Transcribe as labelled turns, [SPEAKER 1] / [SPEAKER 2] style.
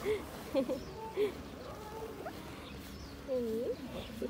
[SPEAKER 1] 嘿嘿，嗯。